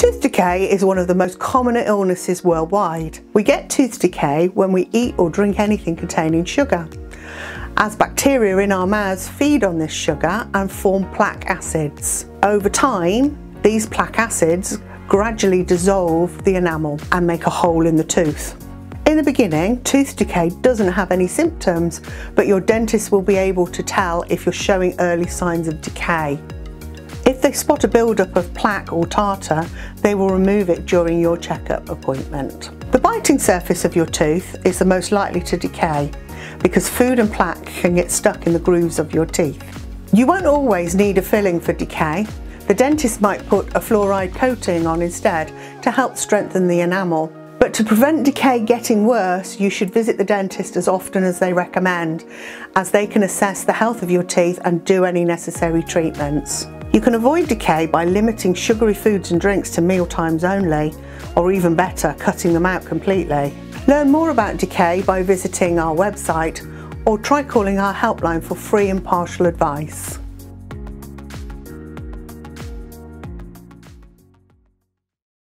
Tooth decay is one of the most common illnesses worldwide. We get tooth decay when we eat or drink anything containing sugar, as bacteria in our mouths feed on this sugar and form plaque acids. Over time, these plaque acids gradually dissolve the enamel and make a hole in the tooth. In the beginning, tooth decay doesn't have any symptoms, but your dentist will be able to tell if you're showing early signs of decay. If they spot a buildup of plaque or tartar, they will remove it during your checkup appointment. The biting surface of your tooth is the most likely to decay because food and plaque can get stuck in the grooves of your teeth. You won't always need a filling for decay. The dentist might put a fluoride coating on instead to help strengthen the enamel. But to prevent decay getting worse, you should visit the dentist as often as they recommend, as they can assess the health of your teeth and do any necessary treatments. You can avoid decay by limiting sugary foods and drinks to meal times only, or even better, cutting them out completely. Learn more about decay by visiting our website or try calling our helpline for free impartial advice.